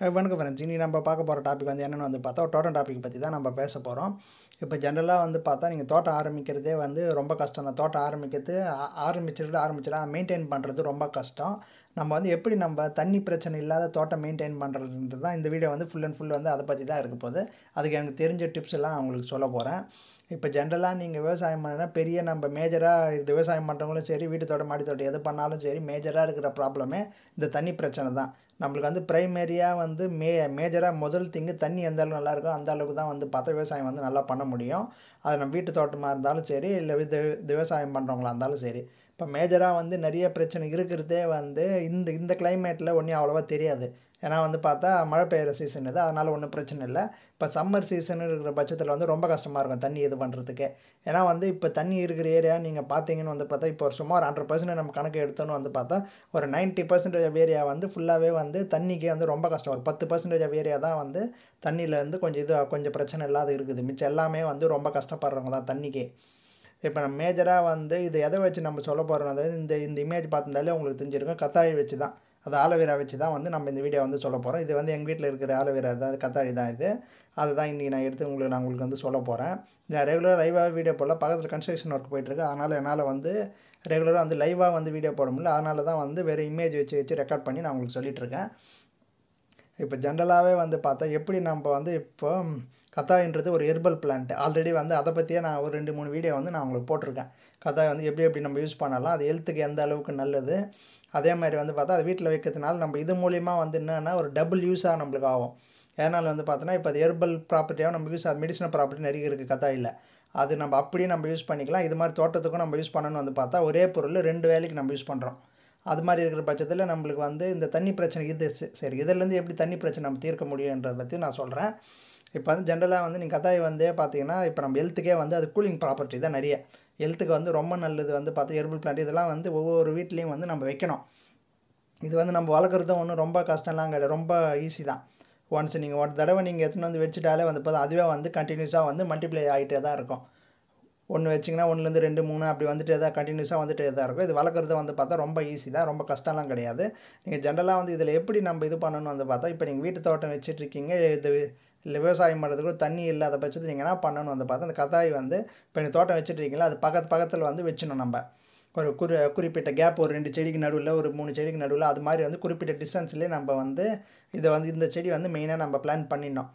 வணக்கம் ஃப்ரெண்ட்ஸ் இனி நம்ம பார்க்க போகிற டாபிக் வந்து என்னென்னு வந்து பார்த்தா தோட்டம் டாபிக் பற்றி தான் நம்ம பேச போகிறோம் இப்போ ஜென்ரலாக வந்து பார்த்தா நீங்கள் தோட்டம் ஆரம்பிக்கிறதே வந்து ரொம்ப கஷ்டம் தான். தோட்டம் ஆரம்பிக்கிறது ஆரம்பிச்சிருக்கு ஆரம்பிச்சிடா மெயின்டைன் பண்ணுறது ரொம்ப கஷ்டம். நம்ம வந்து எப்படி நம்ம தண்ணி பிரச்சனை இல்லாத தோட்டம் மெயின்டைன் பண்ணுறதுன்றது தான் இந்த வீடியோ வந்து ஃபுல் அண்ட் ஃபுல் வந்து அதை பற்றி தான் இருக்க போகுது. அதுக்கு எனக்கு தெரிஞ்ச டிப்ஸ் எல்லாம் உங்களுக்கு சொல்ல போகிறேன் இப்போ ஜென்ரலாக நீங்கள் விவசாயம் பண்ணால் பெரிய நம்ம மேஜராக இது விவசாயம் பண்ணுறவங்களும் சரி வீட்டு தோட்டம் மாடி தோட்டம் எது பண்ணாலும் சரி மேஜராக இருக்கிற ப்ராப்ளமே இந்த தண்ணி பிரச்சனை தான். நம்மளுக்கு வந்து ப்ரைமரியாக வந்து மே மேஜராக முதல் திங்கு தண்ணி எந்த அளவுக்கு நல்லாயிருக்கோ அந்த அளவுக்கு தான் வந்து பார்த்தா விவசாயம் வந்து நல்லா பண்ண முடியும். அது நம்ம வீட்டு தோட்டமாக இருந்தாலும் சரி இல்லை விவசாயம் பண்ணுறவங்களா இருந்தாலும் சரி. இப்போ மேஜராக வந்து நிறைய பிரச்சனை இருக்கிறதே வந்து இந்த இந்த கிளைமேட்டில் ஒன்றும் அவ்வளோவா தெரியாது. ஏன்னா வந்து பார்த்தா மழை பெய்கிற சீசன் இது. அதனால் ஒன்றும் பிரச்சனை இல்லை. இப்போ சம்மர் சீசன் இருக்கிற பட்சத்தில் வந்து ரொம்ப கஷ்டமாக இருக்கும் தண்ணி இது பண்ணுறதுக்கு ஏன்னா வந்து இப்போ தண்ணி இருக்கிற ஏரியா நீங்கள் பார்த்தீங்கன்னு வந்து பார்த்தா இப்போ ஒரு சுமார் ஹண்ட்ரட் பர்சன்ட் நம்ம கணக்கு எடுத்தோன்னு வந்து பார்த்தா ஒரு 90% பர்சன்டேஜ் ஏரியா வந்து ஃபுல்லாகவே வந்து தண்ணிக்கே வந்து ரொம்ப கஷ்டம். ஒரு பத்து பர்சன்டேஜ் ஏரியா தான் வந்து தண்ணியில் வந்து கொஞ்சம் இது கொஞ்சம் பிரச்சனை இல்லாத இருக்குது. மிச்சம் எல்லாமே வந்து ரொம்ப கஷ்டப்படுறவங்க தான் தண்ணிக்கே. இப்போ நம்ம மேஜராக வந்து இது எதை வச்சு நம்ம சொல்ல போகிறோம் அதாவது இந்த இந்த இமேஜ் பார்த்துருந்தாலே உங்களுக்கு தெரிஞ்சிருக்கும். கத்தாழி வச்சு தான். அது ஆலோவேரா வச்சு தான் வந்து நம்ம இந்த வீடியோ வந்து சொல்ல போகிறோம் இது வந்து எங்கள் வீட்டில் இருக்கிற ஆலோவேரா தான் கத்தாழி தான் இது. அதை தான் இன்றைக்கி நான் எடுத்து உங்களுக்கு நான் உங்களுக்கு வந்து சொல்ல போகிறேன் நான் ரெகுலராக லைவாக வீடியோ போடல. பக்கத்தில் கன்ஸ்ட்ரக்ஷன் ஒர்க் போயிட்டுருக்கு அதனால் என்னால் வந்து ரெகுலராக வந்து லைவாக வந்து வீடியோ போட முடியல. அதனால தான் வந்து வேறு இமேஜ் வச்சு வச்சு ரெக்கார்ட் பண்ணி நான் உங்களுக்கு சொல்லிகிட்ருக்கேன் இப்போ ஜென்ரலாகவே வந்து பார்த்தா எப்படி நம்ம வந்து இப்போ கத்தாயின்றது ஒரு ஹெர்பல் பிளான்ட் ஆல்ரெடி வந்து அதை பற்றியே நான் ஒரு ரெண்டு மூணு வீடியோ வந்து நான் உங்களுக்கு போட்டிருக்கேன். கத்தாய் வந்து எப்படி எப்படி நம்ம யூஸ் பண்ணலாம் அது ஹெல்த்துக்கு எந்த அளவுக்கு நல்லது? அதே மாதிரி வந்து பார்த்தா அது வீட்டில் வைக்கிறதுனால நம்ம இது மூலிமா வந்து என்னென்னா ஒரு டபுள் யூஸாக நம்மளுக்கு ஆகும். ஏனால் வந்து பார்த்தோன்னா இப்போ அது ஹெர்பல் ப்ராப்பர்ட்டியாக நம்ம யூஸ் மெடிசனல் ப்ராப்பர்ட்டி நிறைய இருக்குது கத்தாயில் அது நம்ம அப்படியே நம்ம யூஸ் பண்ணிக்கலாம். இது மாதிரி தோட்டத்துக்கும் நம்ம யூஸ் பண்ணணும்னு வந்து பார்த்தா ஒரே பொருள் ரெண்டு வேலைக்கு நம்ம யூஸ் பண்ணுறோம் அது மாதிரி இருக்கிற பட்சத்தில் நம்மளுக்கு வந்து இந்த தண்ணி பிரச்சனை இது சரி இதிலேருந்து எப்படி தண்ணி பிரச்சனை நம்ம தீர்க்க முடியுன்றதை பற்றி நான் சொல்கிறேன் இப்போ வந்து ஜென்ரலாக வந்து நீங்கள் கத்தாய் வந்தே பார்த்தீங்கன்னா இப்போ நம்ம ஹெல்த்துக்கே வந்து அது கூலிங் ப்ராப்பர்ட்டி தான் நிறைய. ஹெல்த்துக்கு வந்து ரொம்ப நல்லது வந்து பார்த்து ஹெர்பல் பிளான்ட் இதெல்லாம் வந்து ஒவ்வொரு வீட்லேயும் வந்து நம்ம வைக்கணும். இது வந்து நம்ம வளர்க்குறதும் ஒன்றும் ரொம்ப கஷ்டம்லாம் கிடையாது. ரொம்ப ஈஸி தான். ஒன்ஸ் நீங்கள் ஒரு தடவை நீங்கள் எடுத்துன்னு வந்து வச்சுட்டாலே வந்து பார்த்தா அதுவே வந்து கண்டினியூஸாக வந்து மல்டிப்ளை ஆகிட்டே தான் இருக்கும். ஒன்று வச்சிங்கன்னா ஒன்றுலேருந்து ரெண்டு மூணு அப்படி வந்துட்டே தான் கண்டினியூஸாக வந்துட்டே தான் இருக்கும். இது வளர்க்குறது வந்து பார்த்தா ரொம்ப ஈஸி தான். ரொம்ப கஷ்டம்லாம் கிடையாது. நீங்கள் ஜென்ரலாக வந்து இதில் எப்படி நம்ம இது பண்ணணும் வந்து பார்த்தா இப்போ நீங்கள் வீட்டு தோட்டம் வச்சுட்ருக்கீங்க இது இல்லை விவசாயம் பண்ணுறதுக்கு தண்ணி இல்லாத பட்சத்தில் நீங்கள் என்ன பண்ணணும் வந்து பார்த்தா அந்த கதாய் வந்து இப்போ நீங்கள் தோட்டம் வச்சுட்ருக்கீங்களா அது பக்கத்து பக்கத்தில் வந்து வச்சிடணும் நம்ம. ஒரு குறி குறிப்பிட்ட கேப் ஒரு ரெண்டு செடிக்கு நடுவில் ஒரு மூணு செடிக்கு நடுவில் அது மாதிரி வந்து குறிப்பிட்ட டிஸ்டன்ஸ்லேயே நம்ம வந்து இதை வந்து இந்த செடி வந்து மெயினாக நம்ம பிளான் பண்ணிடணும்.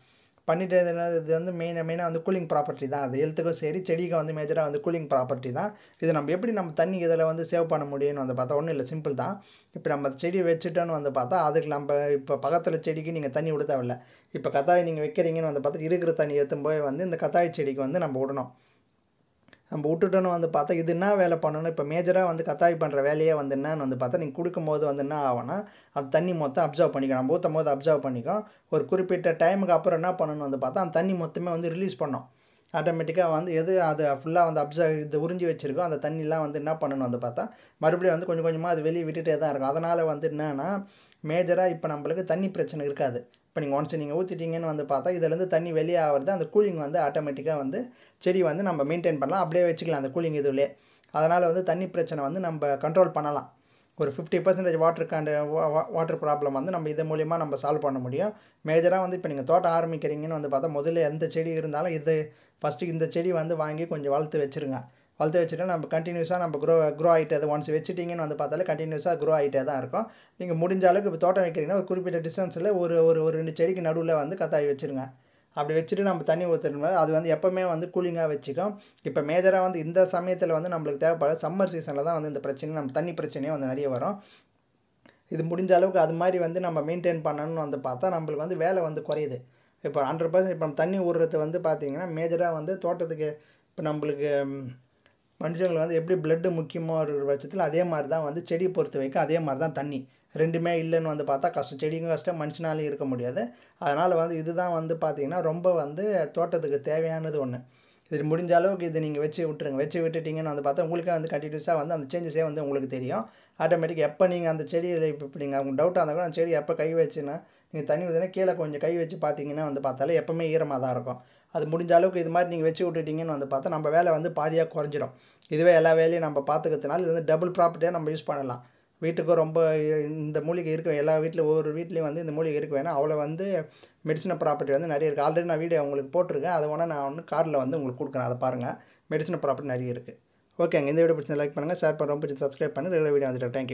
பண்ணிட்டு இது என்ன- இது வந்து மெயினாக மெயினாக வந்து கூலிங் ப்ராப்பர்ட்டி தான். அது ஹெல்த்துக்கும் சரி செடிக்கும் வந்து மேஜராக வந்து கூலிங் ப்ராப்பர்ட்டி தான். இது நம்ம எப்படி நம்ம தண்ணி இதில் வந்து சேவ் பண்ண முடியும்னு வந்து பார்த்தா ஒன்றும் இல்லை சிம்பிள் தான். இப்போ நம்ம செடி வச்சுட்டோன்னு வந்து பார்த்தா அதுக்கு நம்ம இப்போ பக்கத்தில் செடிக்கு நீங்கள் தண்ணி விட தேவையில்ல. இப்போ கத்தாய் நீங்கள் வைக்கிறீங்கன்னு வந்து பார்த்தா இருக்கிற தண்ணி ஏற்றும் போய் வந்து இந்த கத்தாய் செடிக்கு வந்து நம்ம விடணும். நம்ம விட்டுட்டோன்னு வந்து பார்த்தா இது என்ன வேலை பண்ணணும்? இப்போ மேஜராக வந்து கத்தாய் பண்ணுற வேலையே வந்து என்னன்னு வந்து பார்த்தா நீங்கள் கொடுக்கும்போது வந்து என்ன ஆகும்னா அது தண்ணி மொத்தம் அப்சர்வ் பண்ணிக்கும் நம்ம ஊற்றும் போது அப்சர்வ் பண்ணிக்கும். ஒரு குறிப்பிட்ட டைமுக்கு அப்புறம் என்ன பண்ணணும் வந்து பார்த்தா அந்த தண்ணி மொத்தமே வந்து ரிலீஸ் பண்ணோம் ஆட்டோமேட்டிக்காக வந்து எது அது ஃபுல்லாக வந்து அப்சர்வ் இது உறிஞ்சி வச்சுருக்கோம் அந்த தண்ணிலாம் வந்து என்ன பண்ணணும் வந்து பார்த்தா மறுபடியும் வந்து கொஞ்சம் கொஞ்சமாக அது வெளியே விட்டுட்டே தான் இருக்கும். அதனால் வந்து என்னன்னா மேஜராக இப்போ நம்மளுக்கு தண்ணி பிரச்சனை இருக்காது. இப்போ நீங்கள் ஒன்ஸ் நீங்கள் ஊற்றிட்டீங்கன்னு வந்து பார்த்தா இதுலேருந்து தண்ணி வெளியே ஆகிறது அந்த கூலிங் வந்து ஆட்டோமேட்டிக்காக வந்து செடி வந்து நம்ம மெயின்டைன் பண்ணலாம். அப்படியே வச்சுக்கலாம் அந்த கூலிங் இதுலேயே. அதனால் வந்து தண்ணி பிரச்சனை வந்து நம்ம கண்ட்ரோல் பண்ணலாம். ஒரு ஃபிஃப்டி பர்சன்டேஜ் வாட்டர் காண்ட வாட்டர் ப்ராப்ளம் வந்து நம்ம இது மூலிமா நம்ம சால்வ் பண்ண முடியும். மேஜராக வந்து இப்போ நீங்கள் தோட்டம் ஆரம்பிக்கிறீங்கன்னு வந்து பார்த்தா முதல்ல எந்த செடி இருந்தாலும் இது ஃபஸ்ட்டு இந்த செடி வந்து வாங்கி கொஞ்சம் வளர்த்து வச்சுருங்க. வளர்த்து வச்சுட்டு நம்ம கண்டினியூஸாக நம்ம க்ரோ க்ரோ ஆகிட்டே அது ஒன்ஸ் வச்சுட்டிங்கன்னு வந்து பார்த்தாலே கண்டினியூஸாக க்ரோ ஆகிட்டே தான் இருக்கும். நீங்கள் முடிஞ்ச அளவுக்கு இப்போ தோட்டம் வைக்கிறீங்கன்னா ஒரு குறிப்பிட்ட டிஸ்டன்ஸில் ஒரு ஒரு ஒரு ரெண்டு செடிக்கு நடுவில் வந்து கத்தாய் வச்சுருங்க. அப்படி வச்சுட்டு நம்ம தண்ணி ஊற்றுறோம் அது வந்து எப்போவுமே வந்து கூலிங்காக வச்சுக்கும். இப்போ மேஜராக வந்து இந்த சமயத்தில் வந்து நம்மளுக்கு தேவைப்படாது சம்மர் சீசனில் தான் வந்து இந்த பிரச்சனை நம்ம தண்ணி பிரச்சனையே வந்து நிறைய வரும். இது முடிஞ்ச அளவுக்கு அது மாதிரி வந்து நம்ம மெயின்டைன் பண்ணணும்னு வந்து பார்த்தா நம்மளுக்கு வந்து வேலை வந்து குறையுது. இப்போ ஹண்ட்ரட் பர்சன்ட் இப்போ நம்ம தண்ணி விடுறது வந்து பார்த்தீங்கன்னா மேஜராக வந்து தோட்டத்துக்கு இப்போ நம்மளுக்கு மனுஷங்களுக்கு வந்து எப்படி பிளட்டு முக்கியமாக இருக்கிற பட்சத்தில் அதே மாதிரி தான் வந்து செடி பொறுத்த வரைக்கும் அதே மாதிரி தான் தண்ணி. ரெண்டுமே இல்லைன்னு வந்து பார்த்தா கஷ்டம். செடிக்கும் கஷ்டம் மனுஷனாலையும் இருக்க முடியாது. அதனால் வந்து இதுதான் வந்து பார்த்தீங்கன்னா ரொம்ப வந்து தோட்டத்துக்கு தேவையானது ஒன்று இது முடிஞ்ச அளவுக்கு இது நீங்கள் வச்சு விட்டுருங்க. வச்சு விட்டுட்டீங்கன்னு வந்து பார்த்தா உங்களுக்கே வந்து கண்டினியூஸாக வந்து அந்த சேஞ்சஸே வந்து உங்களுக்கு தெரியும். ஆட்டோமேட்டிக் எப்போ நீங்கள் அந்த செடியில் இப்போ இப்படி நீங்கள் அவங்க டவுட்டாக இருந்தால் கூட அந்த செடி எப்போ கை வச்சுன்னா நீங்கள் தண்ணி ஊற்றினா கீழே கொஞ்சம் கை வச்சு பார்த்தீங்கன்னா வந்து பார்த்தாலே எப்போவுமே ஈரமாக தான் இருக்கும். அது முடிஞ்ச அளவுக்கு இது மாதிரி நீங்கள் வச்சு விட்டுட்டீங்கன்னு வந்து பார்த்தா நம்ம வேலை வந்து பாதியாக குறைஞ்சிரும். இதுவே எல்லா வேலையும் நம்ம பார்த்துக்கிறதுனால இது வந்து டபுள் ப்ராப்பர்ட்டியாக நம்ம யூஸ் பண்ணலாம். வீட்டுக்கும் ரொம்ப இந்த மூலிகை இருக்க எல்லா வீட்லையும் ஒவ்வொரு வீட்லேயும் வந்து இந்த மூலிகை இருக்க வேணால் அவ்வளோ வந்து மெடிசனை ப்ராப்பர்ட்டி வந்து நிறைய இருக்குது ஆல்ரெடி நான் வீடியோ உங்களுக்கு போட்டிருக்கேன். அதை வேணால் நான் வந்து கார்டில் வந்து உங்களுக்கு கொடுக்குறேன். அதை பாருங்கள் மெடிசனை ப்ராப்பர்ட்டி நிறைய இருக்குது ஓகேங்க இந்த வீடியோ பிடிச்சி லைக் பண்ணுங்கள் ஷேர் பண்ண ரொம்ப சப்ஸ்கிரைப் பண்ணி ரெகுலர் வீடியோ வந்துட்டு தேங்க்யூ